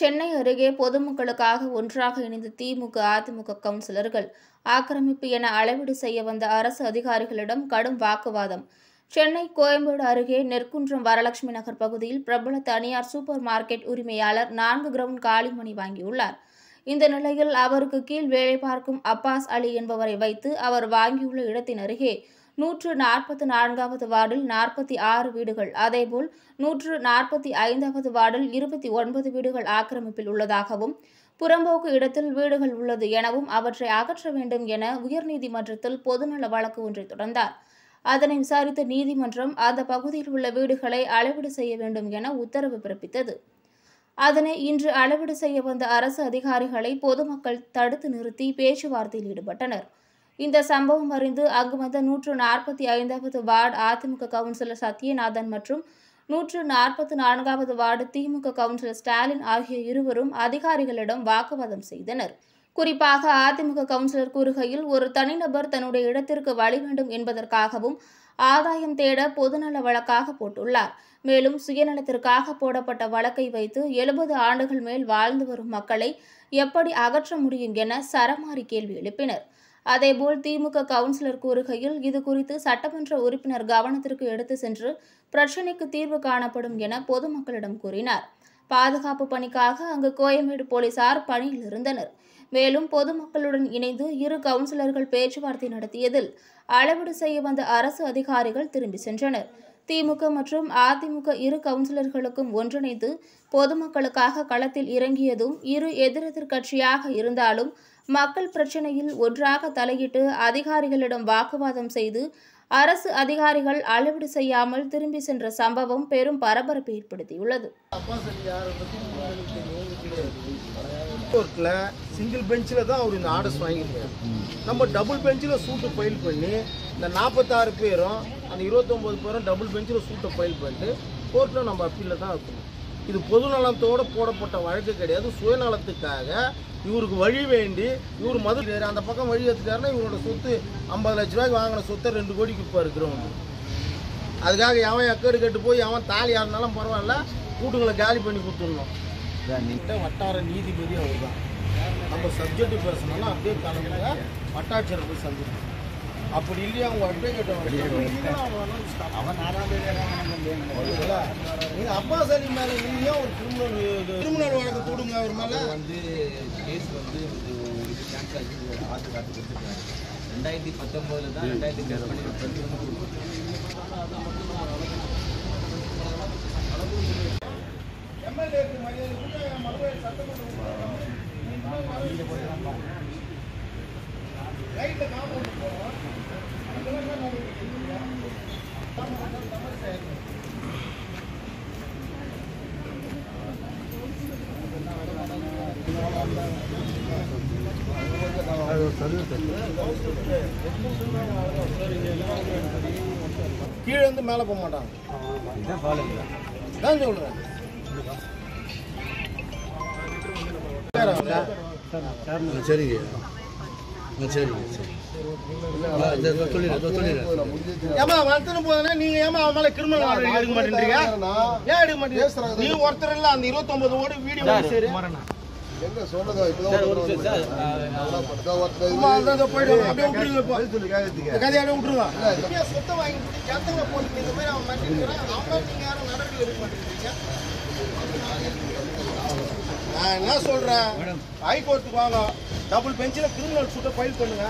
சென்னை அருகே பொதுமக்களுக்காக ஒன்றாக இணைந்த திமுக அதிமுக கவுன்சிலர்கள் ஆக்கிரமிப்பு என அளவீடு செய்ய வந்த அரசு அதிகாரிகளிடம் கடும் வாக்குவாதம். சென்னை கோயம்பேடு அருகே நெற்குன்றம் வரலட்சுமி நகர் பகுதியில் பிரபல தனியார் சூப்பர் மார்க்கெட் உரிமையாளர் நான்கு கிரவுண்ட் காலிமணி வாங்கியுள்ளார். இந்த நிலையில் அவருக்கு கீழ் வேலை பார்க்கும் அப்பாஸ் அலி என்பவரை வைத்து அவர் வாங்கியுள்ள இடத்தின் அருகே நூற்று நாற்பத்தி நான்காவது வார்டில் நாற்பத்தி ஆறு வீடுகள். அதேபோல் நூற்று நாற்பத்தி ஐந்தாவது வார்டில் இருபத்தி ஒன்பது வீடுகள் ஆக்கிரமிப்பில் உள்ளதாகவும் புறம்போக்கு இடத்தில் வீடுகள் உள்ளது எனவும் அவற்றை அகற்ற வேண்டும் என உயர்நீதிமன்றத்தில் பொதுநல வழக்கு ஒன்றை தொடர்ந்தார். அதனை விசாரித்த நீதிமன்றம் அந்த பகுதியில் உள்ள வீடுகளை அளவீடு செய்ய வேண்டும் என உத்தரவு பிறப்பித்தது. அதனை இன்று அளவீடு செய்ய வந்த அரசு அதிகாரிகளை பொதுமக்கள் தடுத்து நிறுத்தி பேச்சுவார்த்தையில் ஈடுபட்டனர். இந்த சம்பவம் அறிந்து அங்கு வந்த நூற்று நாற்பத்தி ஐந்தாவது வார்டு அதிமுக கவுன்சிலர் சத்யநாதன் மற்றும் நூற்று நாற்பத்தி நான்காவது வார்டு திமுக கவுன்சிலர் ஸ்டாலின் ஆகிய இருவரும் அதிகாரிகளிடம் வாக்குவாதம் செய்தனர். குறிப்பாக அதிமுக கவுன்சிலர் கூறுகையில் ஒரு தனிநபர் தன்னுடைய இடத்திற்கு வழி வேண்டும் என்பதற்காகவும் ஆதாயம் தேட பொதுநல வழக்காக போட்டுள்ளார். மேலும் சுயநலத்திற்காக போடப்பட்ட வழக்கை வைத்து எழுபது ஆண்டுகள் மேல் வாழ்ந்து வரும் மக்களை எப்படி அகற்ற முடியும் என சரமாரி கேள்வி எழுப்பினர். அதேபோல் திமுக கவுன்சிலர் கூறுகையில் இதுகுறித்து சட்டமன்ற உறுப்பினர் கவனத்திற்கு எடுத்து சென்று பிரச்சினைக்கு தீர்வு காணப்படும் என பொதுமக்களிடம் கூறினார். பாதுகாப்பு பணிக்காக அங்கு கோயம்பேடு போலீசார் பணியில் இருந்தனர். மேலும் பொதுமக்களுடன் இணைந்து இரு கவுன்சிலர்கள் பேச்சுவார்த்தை நடத்தியதில் அளவீடு செய்ய வந்த அரசு அதிகாரிகள் திரும்பி சென்றனர். திமுக மற்றும் அதிமுக இரு கவுன்சிலர்களுக்கும் ஒன்றிணைந்து பொதுமக்களுக்காக களத்தில் இறங்கியதும் இரு எதிரெதிர் கட்சியாக இருந்தாலும் மக்கள் பிரச்சினையில் ஒன்றாக தலையிட்டு அதிகாரிகளிடம் வாக்குவாதம் செய்து அரசு அதிகாரிகள் அளவீடு செய்யாமல் திரும்பி சென்ற சம்பவம் பெரும் பரபரப்பை ஏற்படுத்தியுள்ளது. கோர்ட்டில் சிங்கிள் பெஞ்சில் தான் அவர் இந்த ஆர்டர்ஸ் வாங்கியிருக்காரு. நம்ம டபுள் பெஞ்சில் சூட்டு ஃபைல் பண்ணி இந்த நாற்பத்தாறு பேரும் அந்த இருபத்தொம்போது பேரும் டபுள் பெஞ்சில் சூட்டை ஃபைல் பண்ணிட்டு கோர்ட்டில் நம்ம அப்பீலில் தான் இருக்கணும். இது பொது நலத்தோடு போடப்பட்ட வழக்கு கிடையாது. சுயநலத்துக்காக இவருக்கு வழி வேண்டி இவர் மது அந்த பக்கம் வழி எடுத்துட்டாருன்னா இவரோட சொத்து ஐம்பது லட்ச ரூபாய்க்கு வாங்கின சொத்தை ரெண்டு கோடிக்கு இப்போ இருக்கிறவங்க அதுக்காக எவன் எக்கேடு கெட்டு போய் அவன் தாலி யாருனாலும் பரவாயில்ல கூட்டுங்களை காலி பண்ணி கொடுத்துடணும். வட்டார நீதிபதி அவர் தான் நம்ம சப்ஜெக்ட் பேசணும்னா அப்படியே தலைமையில வட்டாட்சியர் போய் சந்திக்கணும் அப்படி இல்லையா? அவங்க அட்வொகேட் அப்பா சரி மேல நீங்க ஒரு கிரிமினல் கிரிமினல் வழக்கு கொடுங்க அவர் மேல. வந்து கேஸ் வந்து ஆர்டர் காத்து கொடுத்துருக்காங்க ரெண்டாயிரத்தி பத்தொம்போதில் தான் ரெண்டாயிரத்தி எம்எல்ஏக்கு மரியாதை மதுரை சட்டமன்ற கீழே இருந்து மேலே போக மாட்டாங்க. தான் சொல்றேன். சரிங்க. சரிங்க சரி ஏமா வளர்த்துன்னு போதுனா நீங்க ஏமா அவன் மேல கிரிமினல் நடவடிக்கை எடுக்க மாட்டேன்றீங்க? ஏன் எடுக்க மாட்டீங்க? நீ ஒருத்தர் இல்ல அந்த 29 ஓடி வீடியோ சரி. எங்க சொன்னதோ இப்பதான் ஒரு தடவை சார் அம்மா அந்த அந்த போயிடு அப்படியே விட்டுருங்க இப்போ. பதில் சொல்லி கேட்கறதுக்கு இந்த கதையை அப்படியே விட்டுருங்க. சொத்தை வாங்கி கொடுத்து ஜனங்களை போட்டு இந்த மாதிரி அவன் நீங்க யாரும் எடுக்க மாட்டேங்கிறீங்க நான் என்ன சொல்றேன்? ஹைகோர்ட்டுக்கு வாங்க. டபுள் பெஞ்சில் கிரிமினல் சூட்டை ஃபைல் பண்ணுங்க.